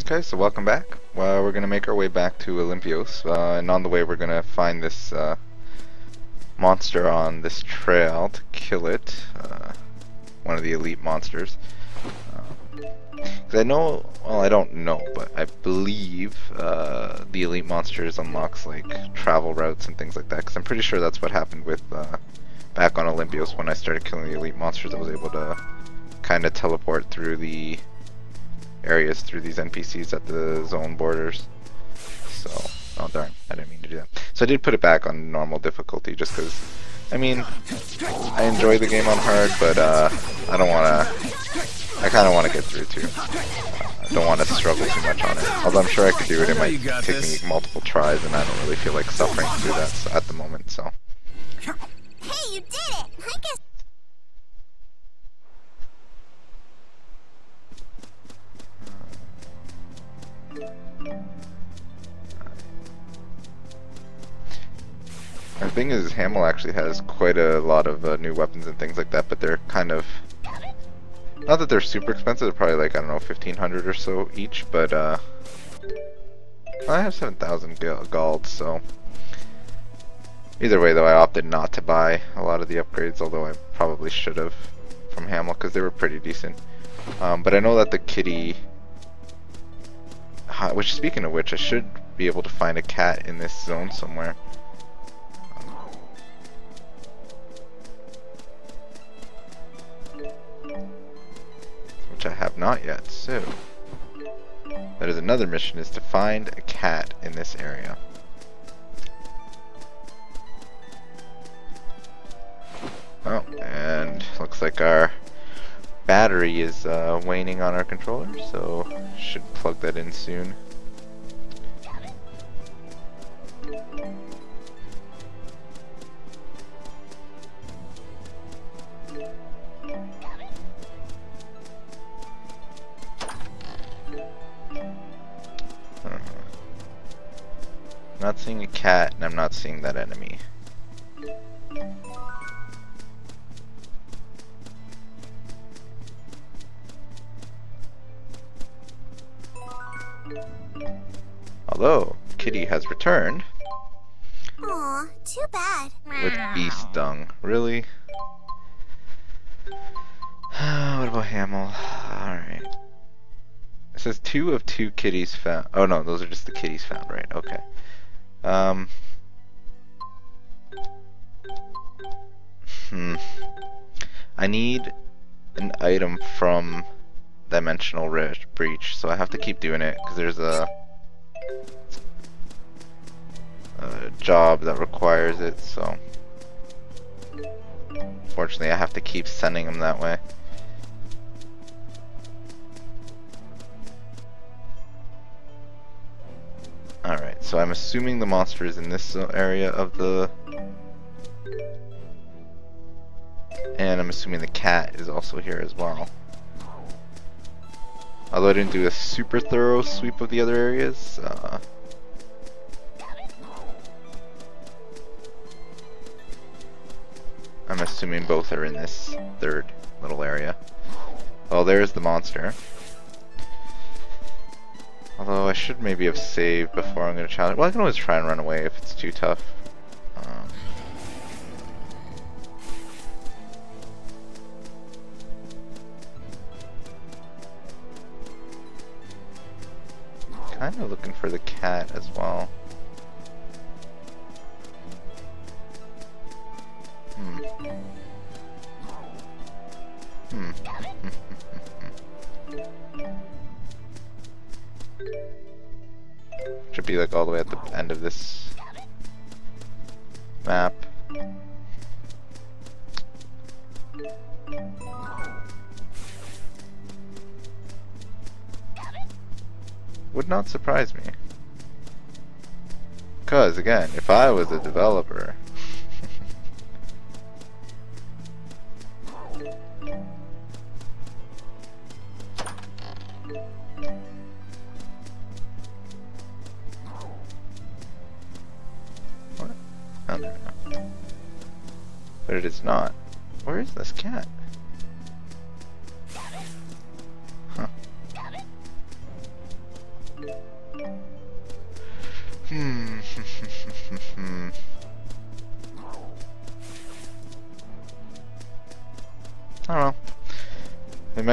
Okay, so welcome back. Well, we're gonna make our way back to Elympios, uh, and on the way we're gonna find this uh, monster on this trail to kill it. Uh, one of the elite monsters. Because I know, well, I don't know, but I believe uh, the elite monsters unlocks like travel routes and things like that. Because I'm pretty sure that's what happened with uh, back on Elympios when I started killing the elite monsters. I was able to kind of teleport through the areas through these NPCs at the zone borders. So, oh darn, I didn't mean to do that. So I did put it back on normal difficulty just because, I mean, I enjoy the game on hard, but uh, I don't want to, I kind of want to get through too. I don't want to struggle too much on it. Although I'm sure I could do it, it might take me multiple tries, and I don't really feel like suffering through that at the moment, so. Hey, you did it! I guess thing is, Hamil actually has quite a lot of uh, new weapons and things like that, but they're kind of... Not that they're super expensive, they're probably like, I don't know, 1500 or so each, but uh... I have 7,000 gold, so... Either way though, I opted not to buy a lot of the upgrades, although I probably should have from Hamil, because they were pretty decent. Um, but I know that the kitty... Which, speaking of which, I should be able to find a cat in this zone somewhere. I have not yet, so that is another mission is to find a cat in this area. Oh, and looks like our battery is uh, waning on our controller, so should plug that in soon. I'm not seeing that enemy. Although, Kitty has returned. Aw, too bad. With Beast Dung. Really? what about Hamil? Alright. It says two of two kitties found. Oh no, those are just the kitties found, right? Okay. Um, hmm. I need an item from Dimensional Breach, so I have to keep doing it because there's a, a job that requires it, so unfortunately I have to keep sending them that way. Alright, so I'm assuming the monster is in this area of the... I'm assuming the cat is also here as well. Although I didn't do a super thorough sweep of the other areas. Uh, I'm assuming both are in this third little area. Oh, there's the monster. Although I should maybe have saved before I'm going to challenge. Well, I can always try and run away if it's too tough. Kind of looking for the cat as well. Hmm. Hmm. Hmm. hmm. hmm. Should be like all the way at the end of this map. Would not surprise me. Because, again, if I was a developer, um, But it is not. Where is this cat?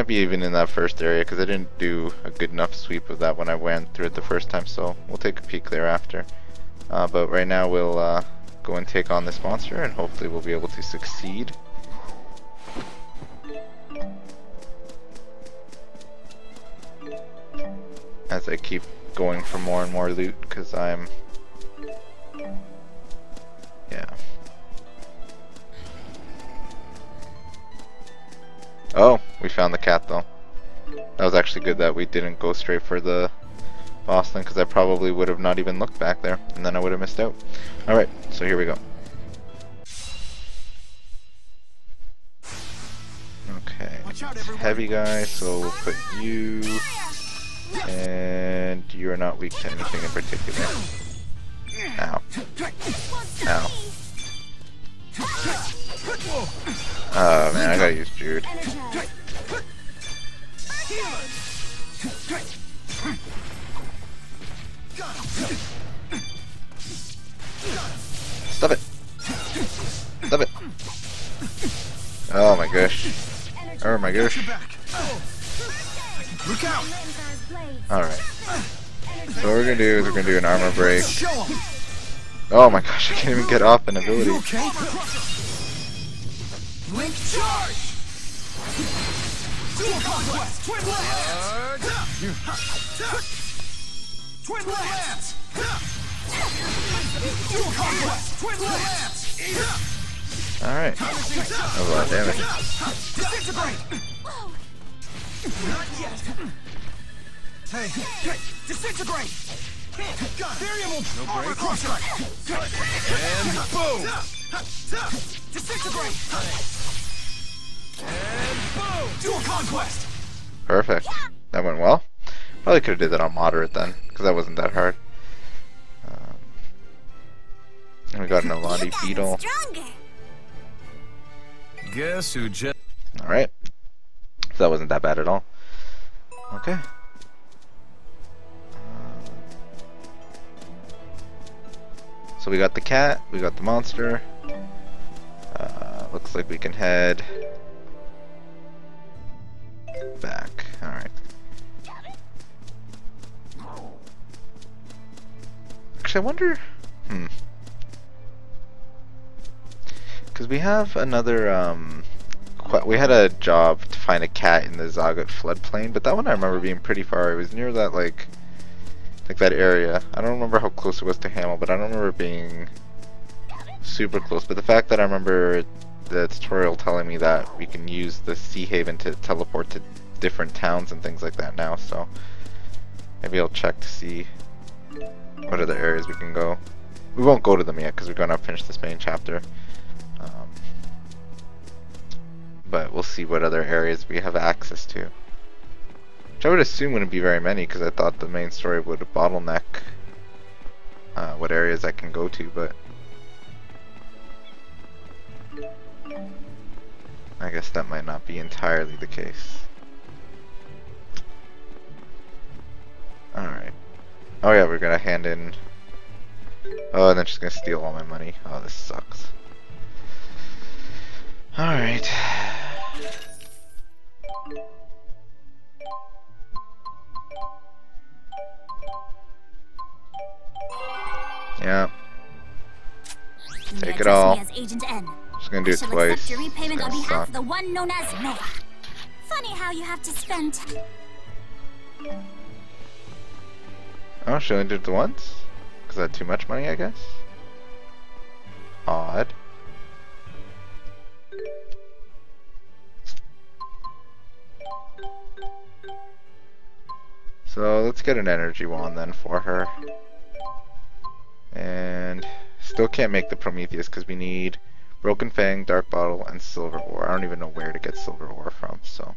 Might be even in that first area because I didn't do a good enough sweep of that when I went through it the first time, so we'll take a peek there after. Uh, but right now we'll uh, go and take on this monster and hopefully we'll be able to succeed. As I keep going for more and more loot because I'm... we found the cat though. That was actually good that we didn't go straight for the Boston because I probably would have not even looked back there and then I would have missed out. Alright, so here we go. Okay, it's heavy guy, so we'll put you and you're not weak to anything in particular. Ow. Ow. Oh man, I gotta use Jude. Oh my gosh. Alright. So what we're gonna do is we're gonna do an armor break. Oh my gosh, I can't even get off an ability. Link charge! Dual conquest! Twin lance! Twin lance! Dual conquest! Twin lance! Alright. That was a lot of damage. Disintegrate! Not yet! Hey, hey, disintegrate! Variable armor crusher! And boom! Disintegrate! And boom! Dual conquest! Perfect. That went well. Probably could have did that on moderate then, because that wasn't that hard. Um, and we got an Alandi You got Beetle. Stronger. Guess who just Alright. So that wasn't that bad at all. Okay. So we got the cat, we got the monster. Uh, looks like we can head back. Alright. Actually, I wonder. Hmm. Because we have another. Um, we had a job to find a cat in the Zagat floodplain, but that one I remember being pretty far. It was near that like, like that area. I don't remember how close it was to Hamil, but I don't remember being super close. But the fact that I remember the tutorial telling me that we can use the Sea Haven to teleport to different towns and things like that now, so maybe I'll check to see what other areas we can go. We won't go to them yet because we're gonna finish this main chapter. But we'll see what other areas we have access to. Which I would assume wouldn't be very many because I thought the main story would bottleneck uh, what areas I can go to, but I guess that might not be entirely the case. Alright. Oh yeah, we're gonna hand in... Oh, and then she's gonna steal all my money. Oh, this sucks. Alright. Yeah, Take it all. Agent N. just gonna do it twice. your repayment on behalf of the one known as Nova. Funny how you have to spend. Oh, she only did it once? Because I had too much money, I guess? Odd. So let's get an energy wand then for her. And still can't make the Prometheus because we need Broken Fang, Dark Bottle, and Silver Ore. I don't even know where to get Silver Ore from, so.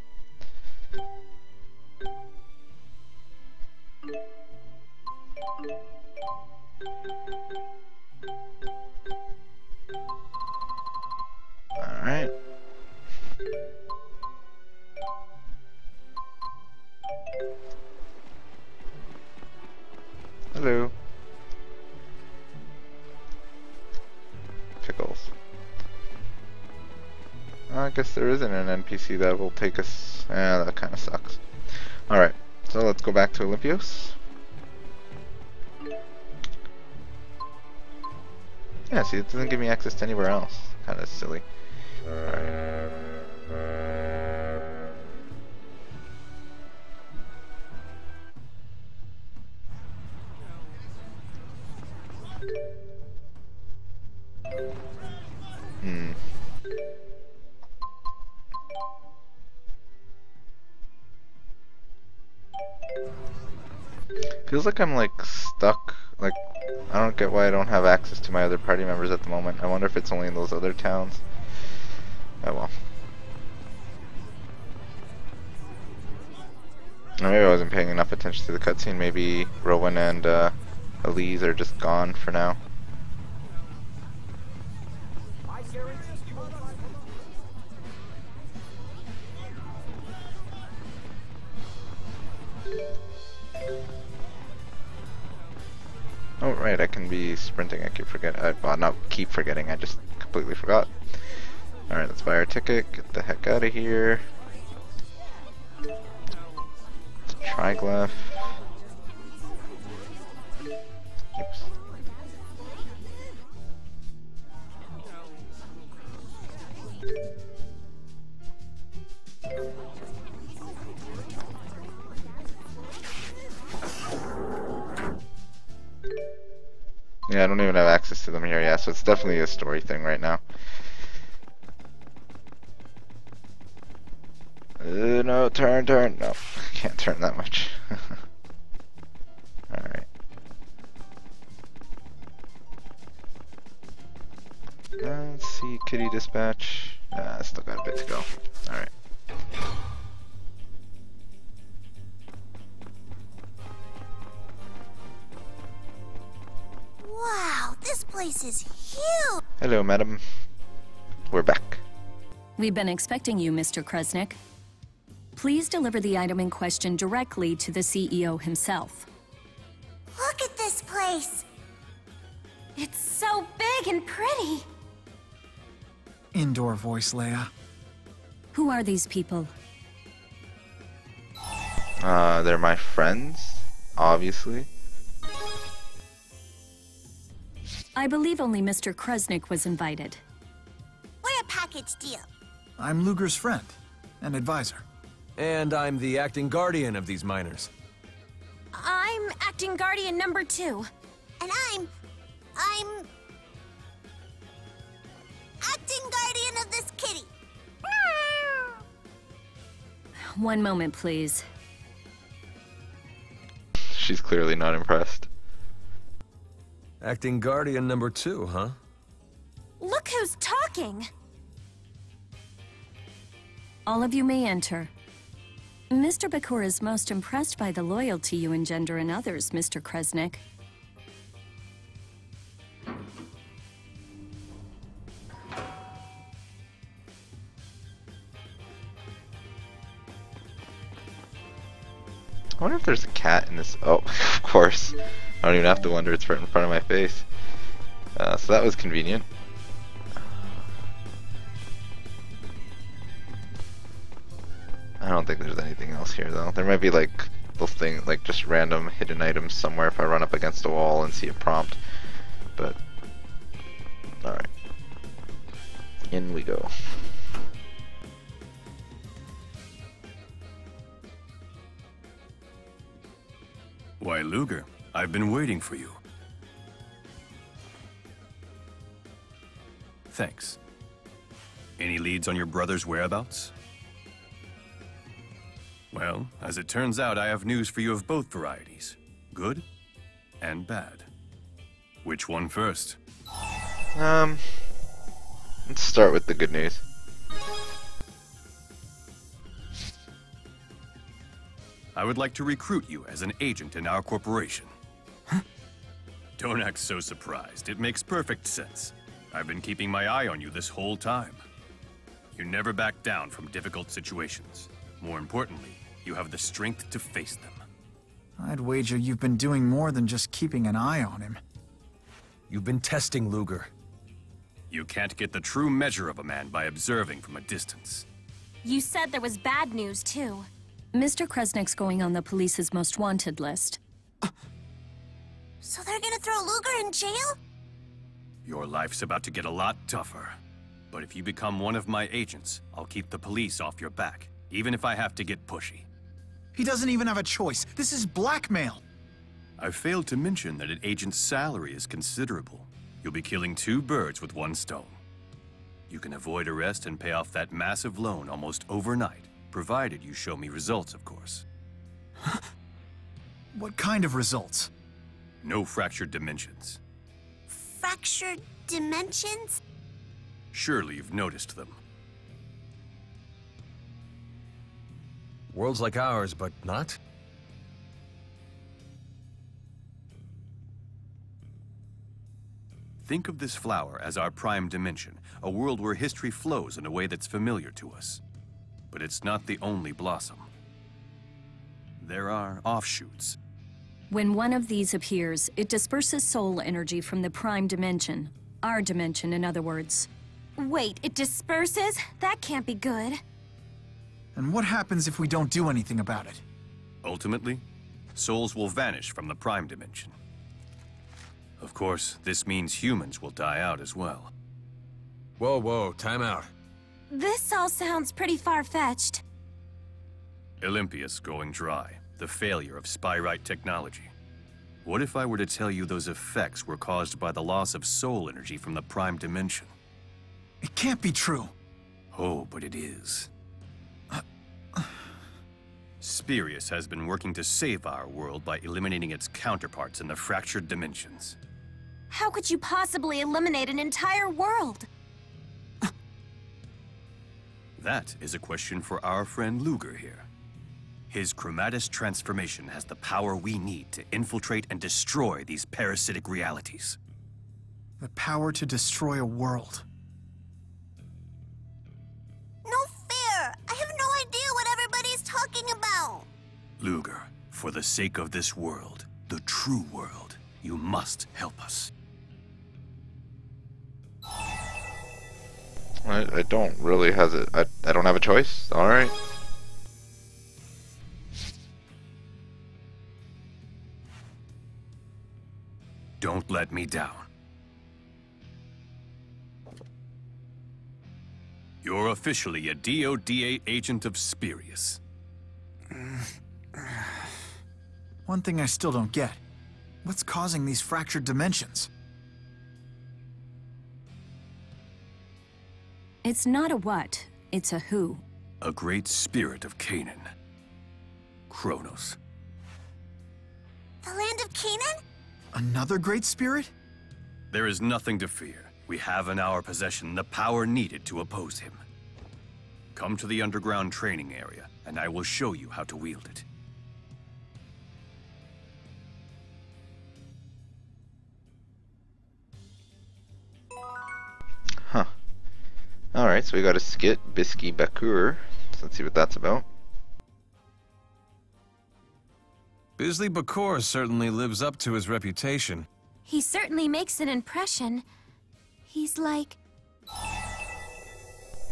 Alright. Pickles. I guess there isn't an NPC that will take us Yeah, that kind of sucks. Alright, so let's go back to Elympios. Yeah, see, it doesn't give me access to anywhere else. Kind of silly. Alright. Feels like I'm like stuck. Like I don't get why I don't have access to my other party members at the moment. I wonder if it's only in those other towns. Oh well. Maybe I wasn't paying enough attention to the cutscene. Maybe Rowen and uh, Elise are just gone for now. Right, I can be sprinting. I keep forgetting. I, uh, well, not keep forgetting. I just completely forgot. All right, let's buy our ticket. Get the heck out of here. Trigleph. Oops. Yeah, I don't even have access to them here yet, so it's definitely a story thing right now. Uh, no, turn, turn. No, can't turn that much. Alright. Let's see, kitty dispatch. Uh, still got a bit to go. Alright. Is huge! Hello, madam. We're back. We've been expecting you, Mr. Kresnik. Please deliver the item in question directly to the CEO himself. Look at this place! It's so big and pretty! Indoor voice, Leia. Who are these people? Uh, they're my friends, obviously. I believe only Mr. Kresnik was invited. We're a package deal. I'm Ludger's friend and advisor. And I'm the acting guardian of these miners. I'm acting guardian number two. And I'm. I'm. acting guardian of this kitty. One moment, please. She's clearly not impressed. Acting guardian number two, huh? Look who's talking! All of you may enter. Mr. Bakura is most impressed by the loyalty you engender in others, Mr. Kresnik. I wonder if there's a cat in this. Oh, of course. I don't even have to wonder, it's right in front of my face. Uh, so that was convenient. I don't think there's anything else here though. There might be like little thing, like just random hidden items somewhere if I run up against a wall and see a prompt. But, alright. In we go. Why, Ludger, I've been waiting for you. Thanks. Any leads on your brother's whereabouts? Well, as it turns out, I have news for you of both varieties good and bad. Which one first? Um, let's start with the good news. I would like to recruit you as an agent in our corporation. Don't act so surprised. It makes perfect sense. I've been keeping my eye on you this whole time. You never back down from difficult situations. More importantly, you have the strength to face them. I'd wager you've been doing more than just keeping an eye on him. You've been testing Ludger. You can't get the true measure of a man by observing from a distance. You said there was bad news, too. Mr. Kresnik's going on the police's most wanted list. Uh, So they're gonna throw Ludger in jail? Your life's about to get a lot tougher. But if you become one of my agents, I'll keep the police off your back, even if I have to get pushy. He doesn't even have a choice. This is blackmail. I failed to mention that an agent's salary is considerable. You'll be killing two birds with one stone. You can avoid arrest and pay off that massive loan almost overnight, provided you show me results, of course. What kind of results? No fractured dimensions. Fractured dimensions? Surely you've noticed them. Worlds like ours, but not? Think of this flower as our prime dimension, a world where history flows in a way that's familiar to us. But it's not the only blossom. There are offshoots. When one of these appears, it disperses soul energy from the prime dimension. Our dimension, in other words. Wait, it disperses? That can't be good. And what happens if we don't do anything about it? Ultimately, souls will vanish from the prime dimension. Of course, this means humans will die out as well. Whoa, whoa, time out. This all sounds pretty far-fetched. Elympios going dry, the failure of Spyrite technology. What if I were to tell you those effects were caused by the loss of soul energy from the prime dimension? It can't be true. Oh, but it is. Spirius has been working to save our world by eliminating its counterparts in the fractured dimensions. How could you possibly eliminate an entire world? That is a question for our friend Ludger here. His chromatus transformation has the power we need to infiltrate and destroy these parasitic realities. The power to destroy a world. No fair! I have no idea what everybody's talking about! Ludger, for the sake of this world, the true world, you must help us. I, I don't really has it. I, I don't have a choice. All right. Don't let me down. You're officially a DODA agent of Spirius. One thing I still don't get. What's causing these fractured dimensions? It's not a what, it's a who. A great spirit of Canaan. Chronos. The land of Canaan? Another great spirit? There is nothing to fear. We have in our possession the power needed to oppose him. Come to the underground training area, and I will show you how to wield it. Huh. All right. So we got a skit, Bisley Bakur. So let's see what that's about. Bisley Bakur certainly lives up to his reputation. He certainly makes an impression. He's like...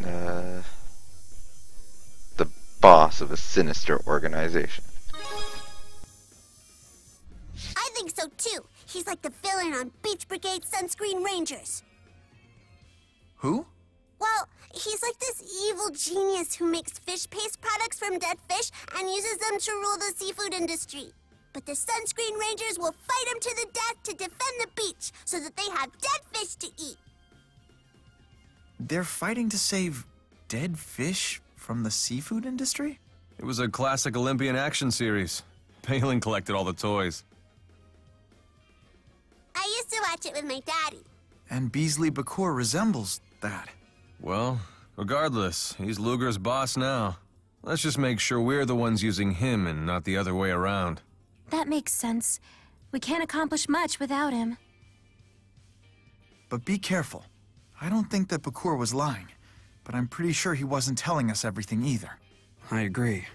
Uh, the boss of a sinister organization. I think so too. He's like the villain on Beach Brigade Sunscreen Rangers. Who? Well, he's like this evil genius who makes fish paste products from dead fish and uses them to rule the seafood industry. But the Sunscreen Rangers will fight him to the death to defend the beach so that they have dead fish to eat. They're fighting to save dead fish from the seafood industry? It was a classic Olympian action series. Palin collected all the toys. I used to watch it with my daddy. And Bisley Bakur resembles that. Well, regardless, he's Ludger's boss now. Let's just make sure we're the ones using him and not the other way around. That makes sense. We can't accomplish much without him. But be careful. I don't think that Bakur was lying, but I'm pretty sure he wasn't telling us everything either. I agree.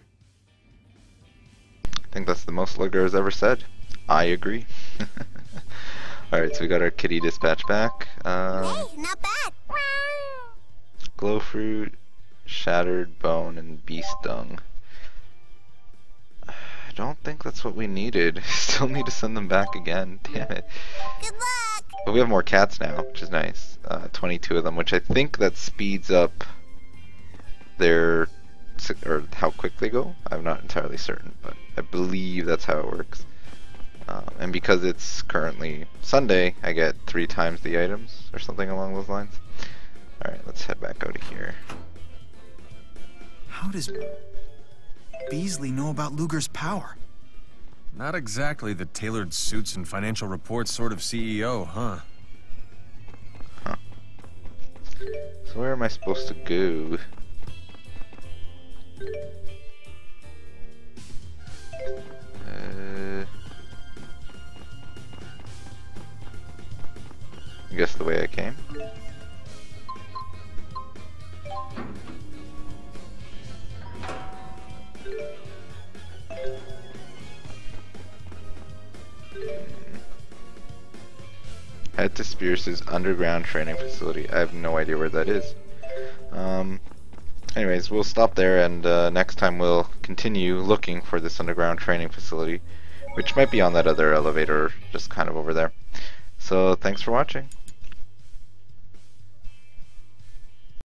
I think that's the most Luger has ever said. I agree. Alright, so we got our kitty dispatch back. Um, Hey, not bad. Glow fruit, Shattered bone and beast dung. I don't think that's what we needed. Still need to send them back again. Damn it. Good luck! But we have more cats now, which is nice. Uh, 22 of them, which I think that speeds up their or how quick they go. I'm not entirely certain, but I believe that's how it works. Um, and because it's currently Sunday, I get three times the items or something along those lines. Alright, let's head back out of here. How does Bisley know about Ludger's power? Not exactly the tailored suits and financial reports sort of CEO, huh? Huh. So where am I supposed to go? Uh, I guess the way I came. Spears' underground training facility. I have no idea where that is. Um, anyways, we'll stop there and uh, next time we'll continue looking for this underground training facility, which might be on that other elevator, just kind of over there. So thanks for watching.